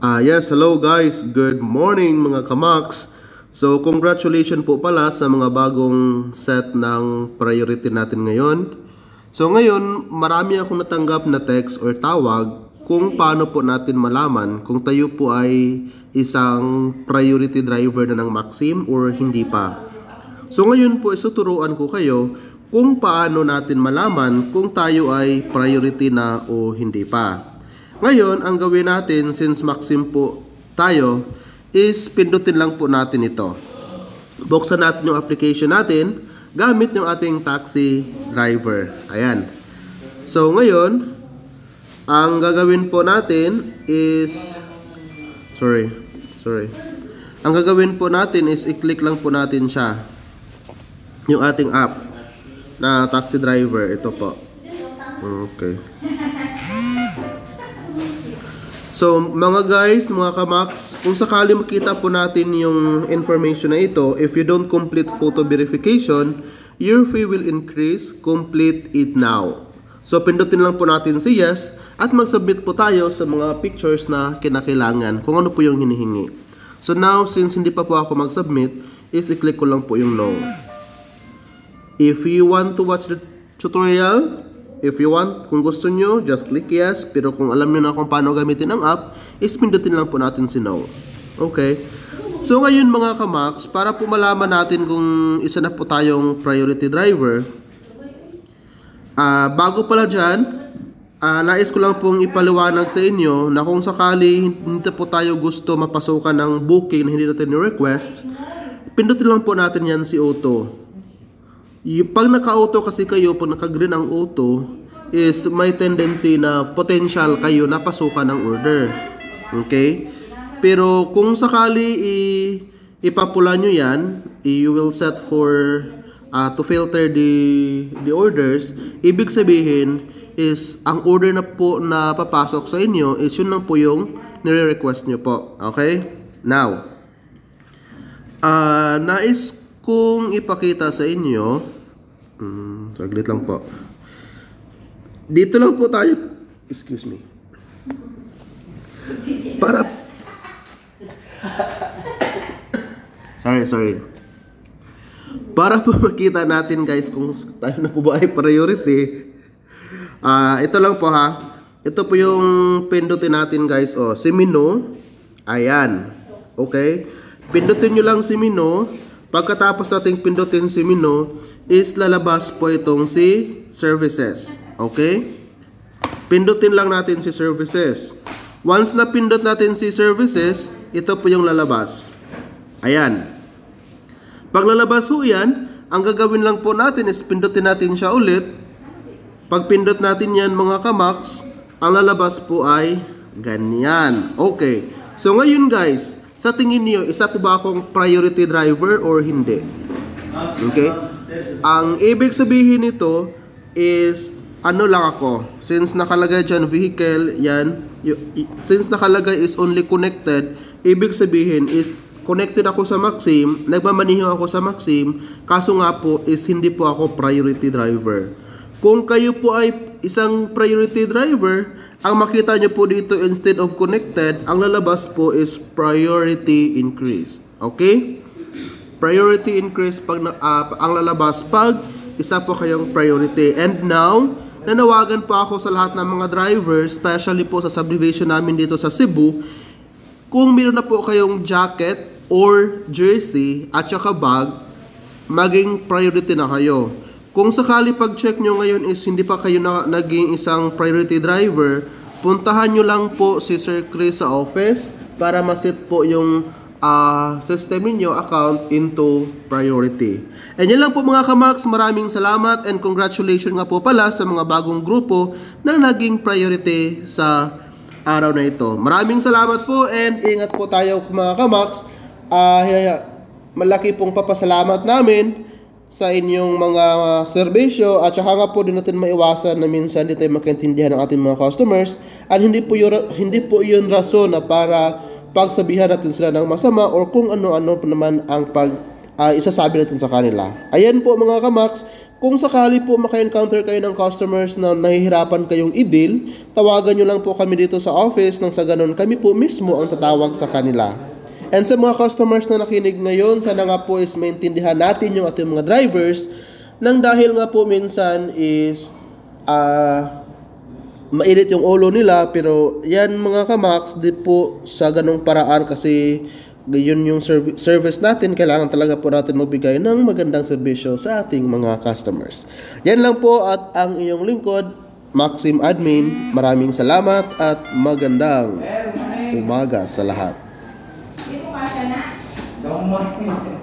Ah, yes, hello guys. Good morning mga kamaks. So, congratulations po pala sa mga bagong set ng priority natin ngayon. So, ngayon, marami akong natanggap na text or tawag kung paano po natin malaman kung tayo po ay isang priority driver na ng Maxim or hindi pa. So, ngayon po, isuturuan ko kayo kung paano natin malaman kung tayo ay priority na o hindi pa. Ngayon, ang gawin natin since Maxim po tayo is pindutin lang po natin ito. Buksan natin yung application natin gamit yung ating taxi driver. Ayan. So, ngayon, ang gagawin po natin is sorry, sorry. Ang gagawin po natin is i-click lang po natin siya. Yung ating app na taxi driver. Ito po. Okay. So, mga guys, mga kamax, kung sakali makita po natin yung information na ito, if you don't complete photo verification, your fee will increase. Complete it now. So, pindutin lang po natin si yes at mag-submit po tayo sa mga pictures na kinakailangan kung ano po yung hinihingi. So, now, since hindi pa po ako mag-submit, is i-click ko lang po yung no. If you want to watch the tutorial, If you want, kung gusto nyo, just click yes. Pero kung alam nyo na kung paano gamitin ang app, is pindutin lang po natin si no. Okay? So ngayon mga kamax, para po malaman natin kung isa na po tayong priority driver, uh, bago pala dyan, uh, nais ko lang pong ipaliwanag sa inyo na kung sakali hindi po tayo gusto mapasukan ng booking na hindi natin ni-request, pindutin lang po natin yan si auto. Yung, pag naka-auto kasi kayo, pag naka-green ang auto, is may tendency na potential kayo na pasukan ng order. Okay? Pero kung sakali i ipapula nyo yan, you will set for uh, to filter the the orders, ibig sabihin is ang order na po na papasok sa inyo is yun lang po yung nire-request nyo po. Okay? Now, uh, nais kung ipakita sa inyo, um, saglit lang po. Dito lang po tayo, excuse me. Para, sorry, sorry. Para po makita natin guys kung tayo na po ba ay priority, uh, ito lang po ha. Ito po yung pindutin natin guys. Oh, si menu. Ayan. Okay? Pindutin nyo lang si menu. Pagkatapos nating pindutin si menu, is lalabas po itong si services. Okay? Pindutin lang natin si services. Once na pindot natin si services, ito po yung lalabas. Ayan. Pag lalabas ho yan, ang gagawin lang po natin is pindutin natin siya ulit. Pag pindot natin yan mga kamax, ang lalabas po ay ganyan. Okay. So ngayon guys, sa tingin niyo, isa po ba akong priority driver or hindi? Okay? Ang ibig sabihin nito is ano lang ako. Since nakalagay dyan vehicle, yan. Since nakalagay is only connected, ibig sabihin is connected ako sa Maxim, nagmamaniho ako sa Maxim, kaso nga po is hindi po ako priority driver. Kung kayo po ay isang priority driver, ang makita nyo po dito instead of connected, ang lalabas po is priority increased. Okay? Priority increase pag uh, ang lalabas pag isa po kayong priority. And now, nanawagan po ako sa lahat ng mga drivers, especially po sa subdivision namin dito sa Cebu, kung meron na po kayong jacket or jersey at saka bag, maging priority na kayo. Kung sakali pag-check nyo ngayon is hindi pa kayo na, naging isang priority driver, puntahan nyo lang po si Sir Chris sa office para masit po yung uh, system niyo account into priority. And yan lang po mga kamax, maraming salamat and congratulations nga po pala sa mga bagong grupo na naging priority sa araw na ito. Maraming salamat po and ingat po tayo mga kamax. Uh, malaki pong papasalamat namin sa inyong mga serbisyo at saka nga po din natin maiwasan na minsan hindi tayo makaintindihan ng ating mga customers at hindi po yun, hindi po yun rason na para pagsabihan natin sila ng masama or kung ano-ano naman ang pag uh, isasabi natin sa kanila. Ayan po mga kamax, kung sakali po maka-encounter kayo ng customers na nahihirapan kayong i-bill, tawagan nyo lang po kami dito sa office nang sa ganun kami po mismo ang tatawag sa kanila. And sa mga customers na nakinig ngayon, sana nga po is maintindihan natin yung ating mga drivers nang dahil nga po minsan is ah mainit yung ulo nila pero yan mga kamax di po sa ganong paraan kasi yun yung serv- service natin kailangan talaga po natin magbigay ng magandang serbisyo sa ating mga customers. Yan lang po at ang inyong lingkod Maxim Admin maraming salamat at magandang umaga sa lahat Dito ka siya na. Don't mind.